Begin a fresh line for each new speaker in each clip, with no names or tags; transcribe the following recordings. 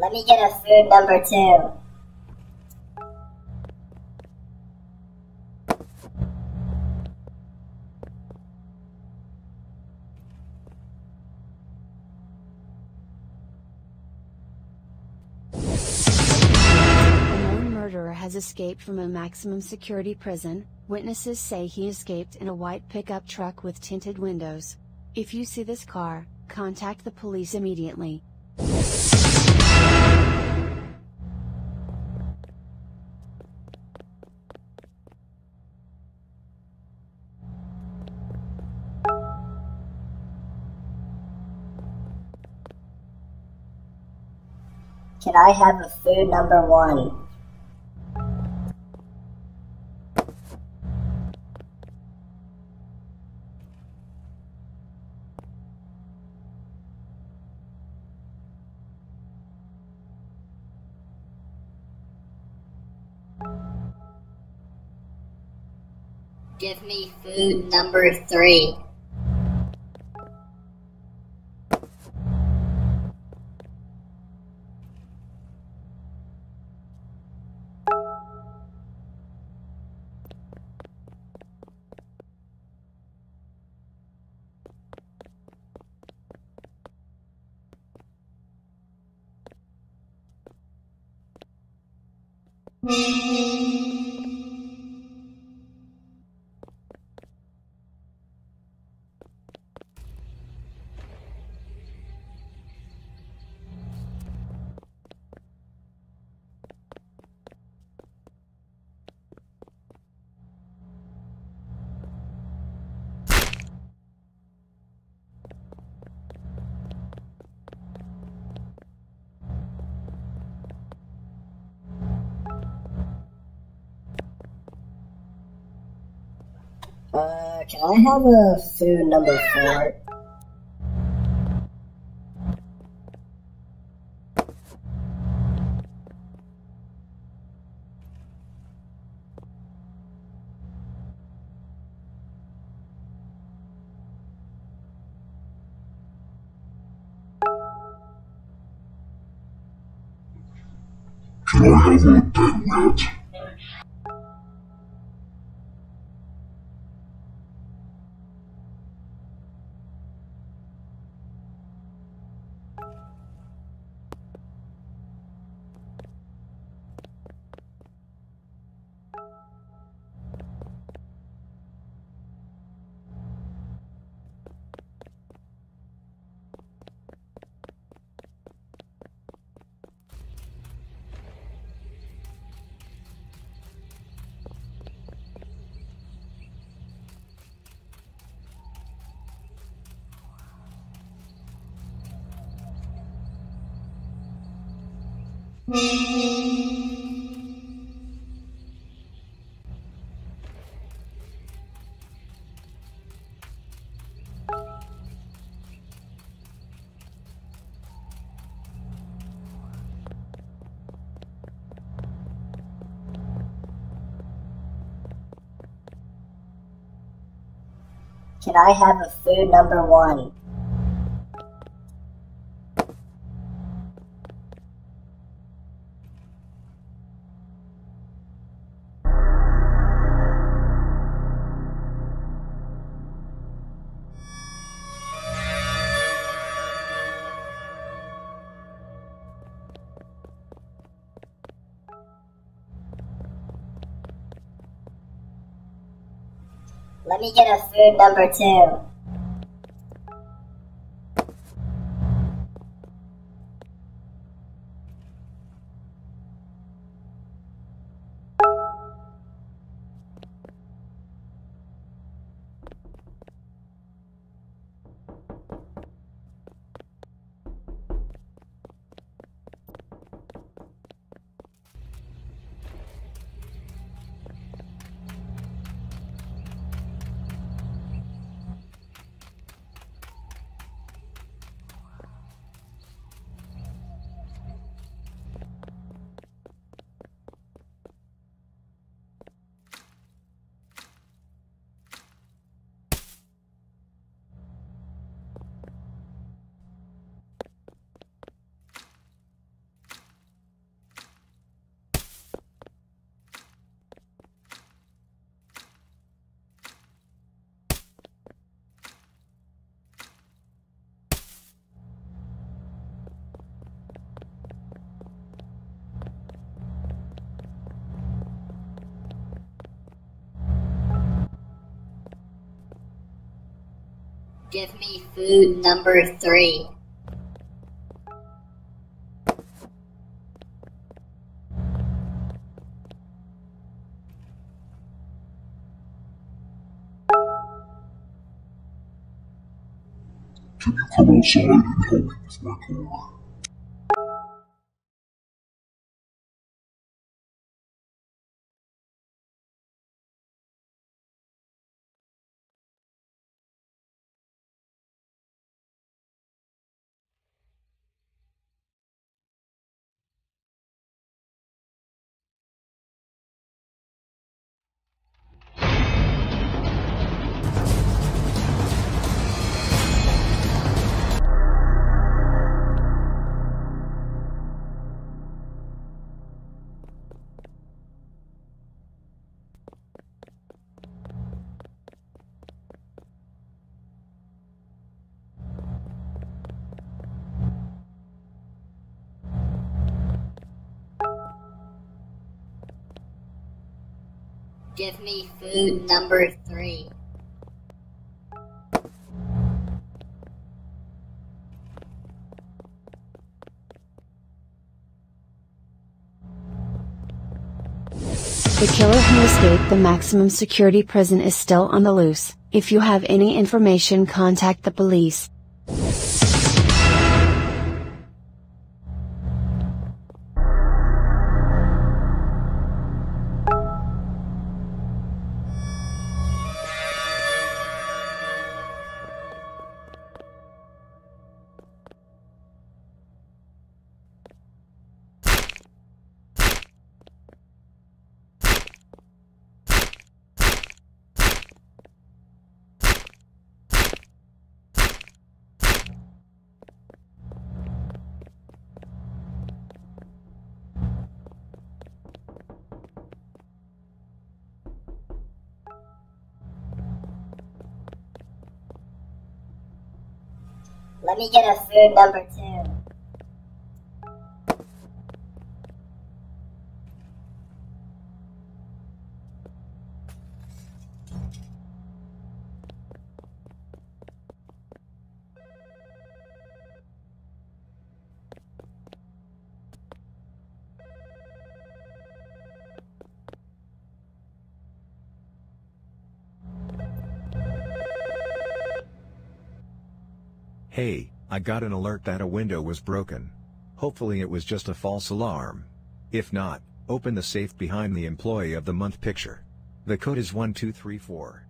Let me get a food number two.
A known murderer has escaped from a maximum security prison. Witnesses say he escaped in a white pickup truck with tinted windows. If you see this car, contact the police immediately.
Can I have a food number one? Give me food number three. Uh, can I have a food number four?
Can I have a dead
Can I have a food number one? Let me get a food number two. Give me food number three.
Can you come outside and help me with my car?
Give me food number three.
The killer who escaped the maximum security prison is still on the loose. If you have any information contact the police.
Me get a food number two.
Hey, I got an alert that a window was broken. Hopefully it was just a false alarm. If not, open the safe behind the employee of the month picture. The code is 1234.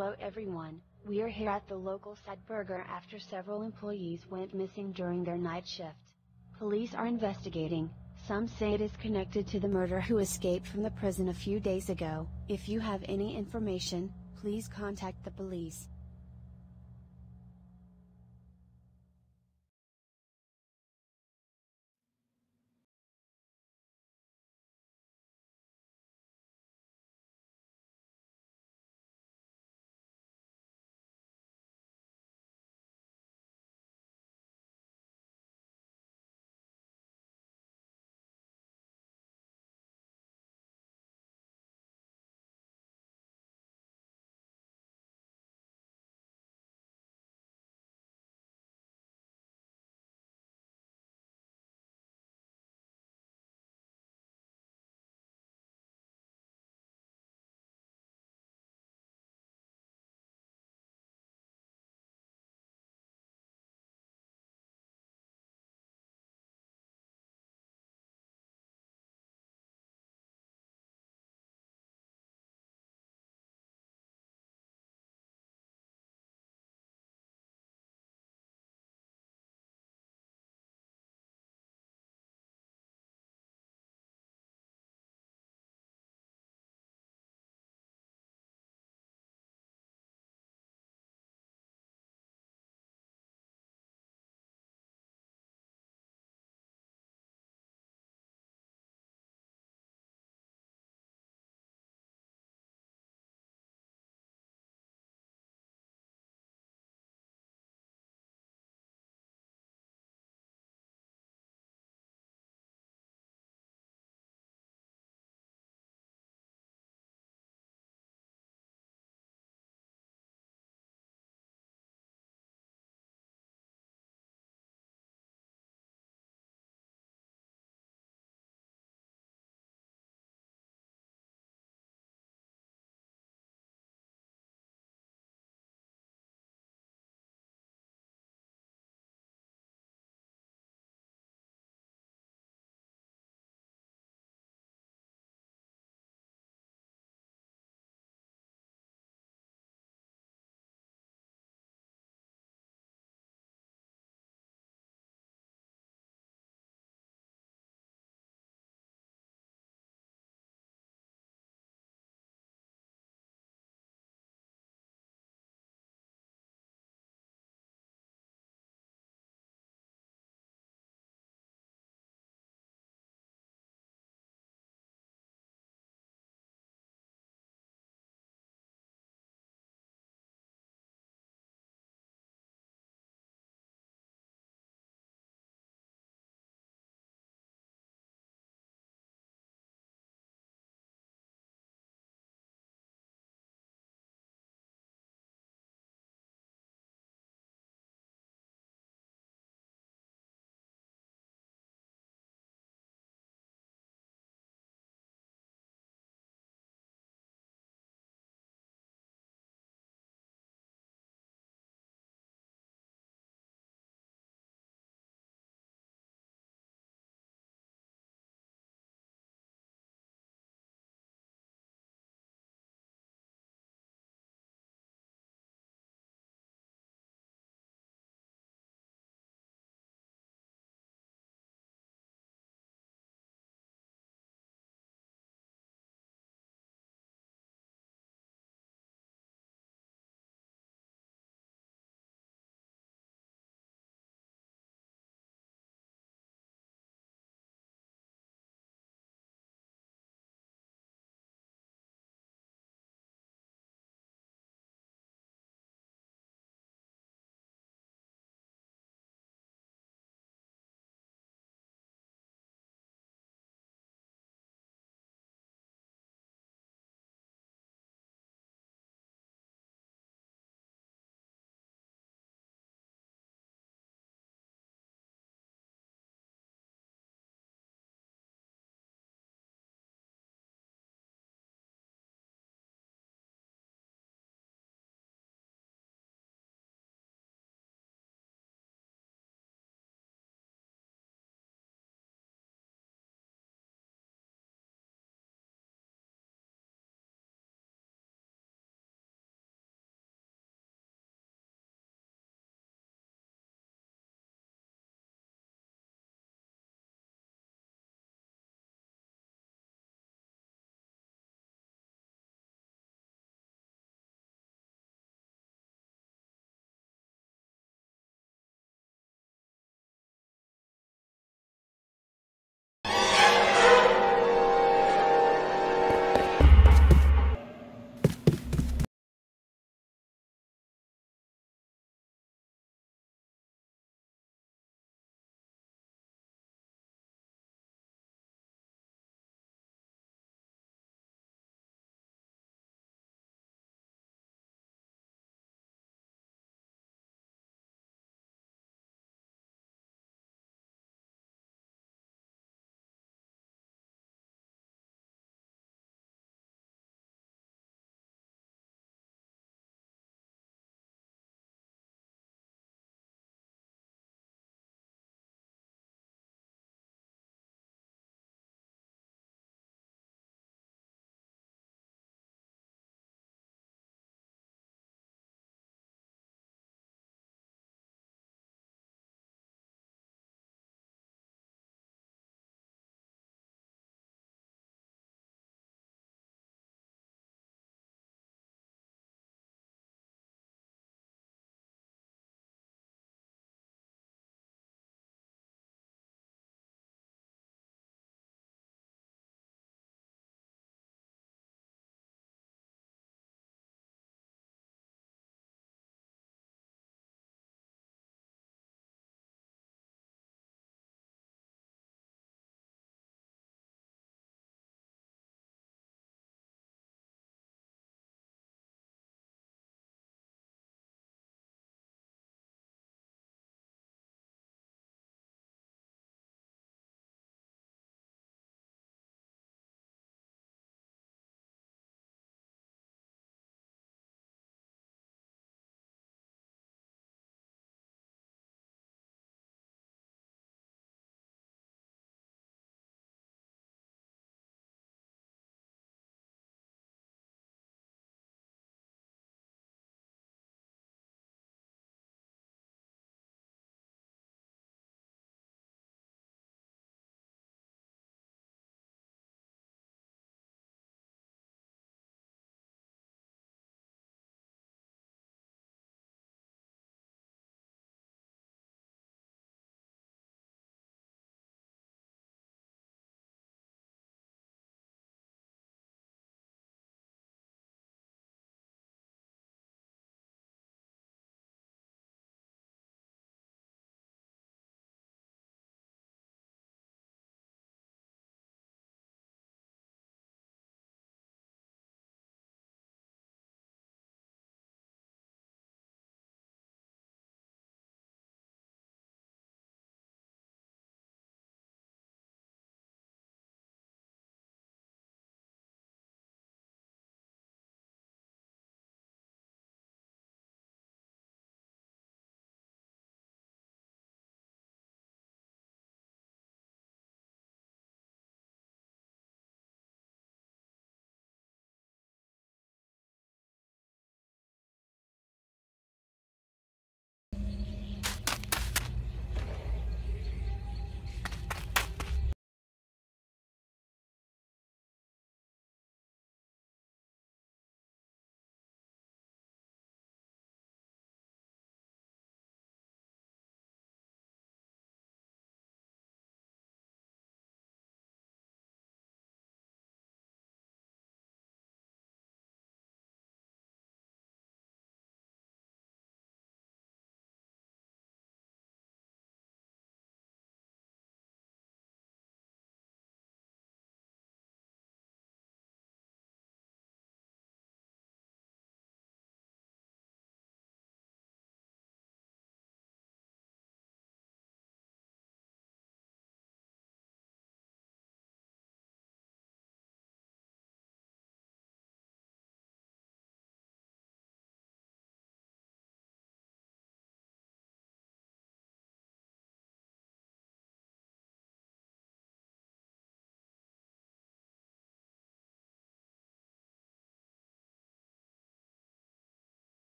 Hello everyone, we are here at the local Sad Burger after several employees went missing during their night shift. Police are investigating, some say it is connected to the murderer who escaped from the prison a few days ago. If you have any information, please contact the police.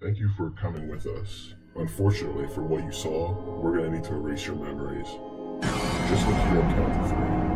Thank you for coming with us. Unfortunately, for what you saw, we're gonna need to erase your memories. Just look here and count to three.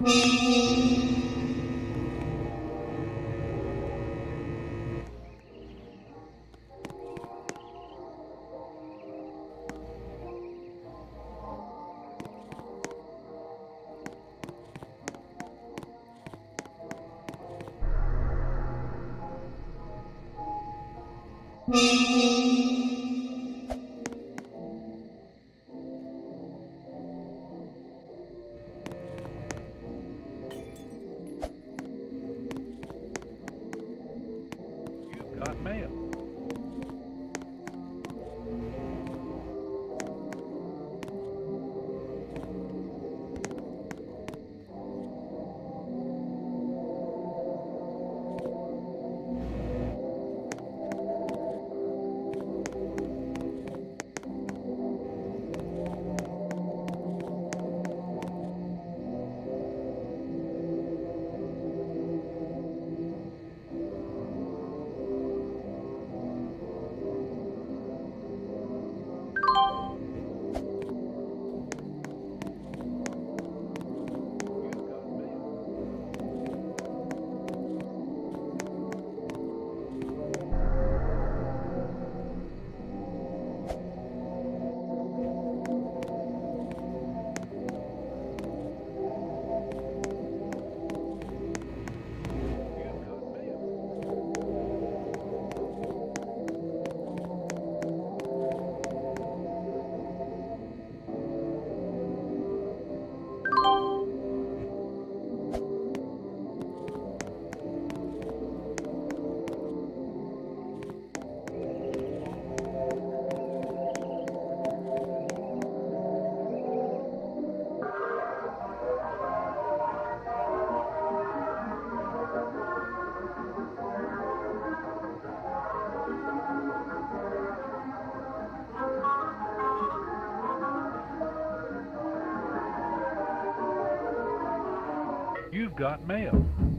Música got mail.